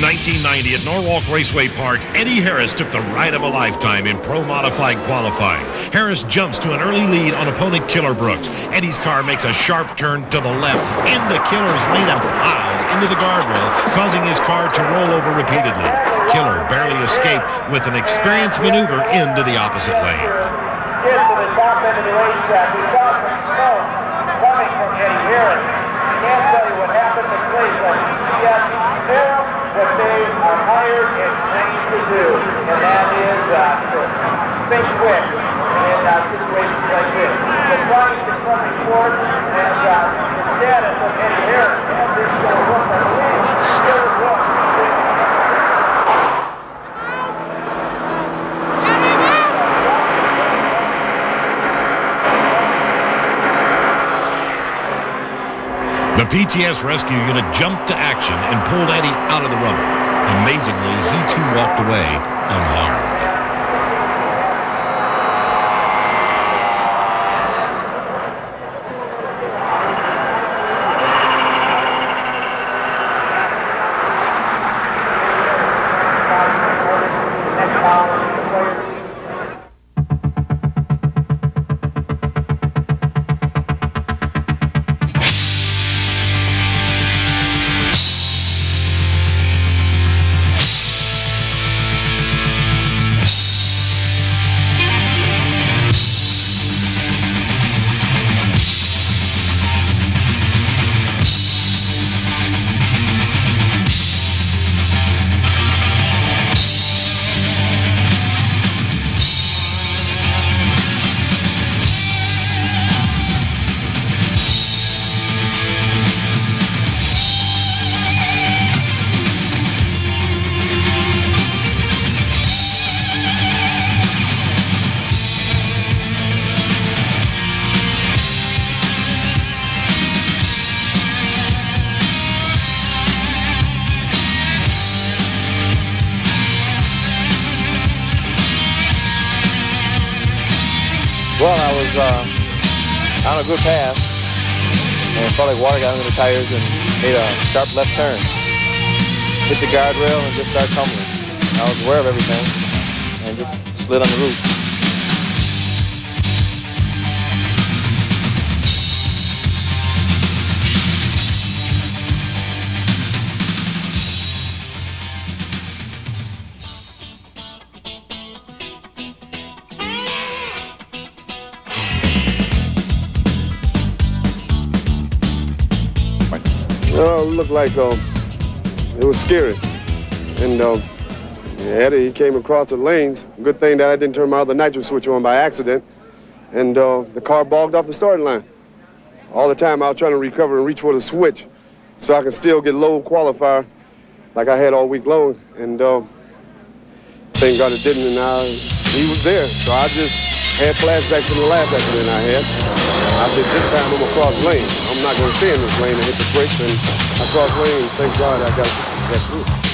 In 1990 at Norwalk Raceway Park, Eddie Harris took the ride of a lifetime in Pro Modified qualifying. Harris jumps to an early lead on opponent Killer Brooks. Eddie's car makes a sharp turn to the left into Killer's lane and plows into the guardrail, causing his car to roll over repeatedly. Killer barely escaped with an experienced maneuver into the opposite lane. Get to the top end of the racetrack. We saw some smoke coming from Eddie Harris. I can't tell you what happened to Cleveland. Yet, they're what they are hired and trained to do, and that think quick in uh, situations like this. The trying to come forward, and uh, instead of Eddie Harris, and this uh, look, I believe, still look. The PTS rescue unit jumped to action and pulled Eddie out of the rubble. Amazingly, he too walked away unharmed. Well, I was uh, on a good path, and it felt like water got under the tires and made a sharp left turn. Hit the guardrail and just started tumbling. I was aware of everything and just slid on the roof. Uh, looked like um, it was scary. And um, Eddie he came across the lanes. Good thing that I didn't turn my other nitro switch on by accident. And uh, the car bogged off the starting line. All the time I was trying to recover and reach for the switch so I could still get low qualifier like I had all week long. And uh, thank God it didn't. And I, he was there. So I just had flashbacks from the last accident I had. I said, this time I'm gonna cross lane. I'm not gonna stay in this lane and hit the brakes. And I crossed lane. Thank God I got, got through.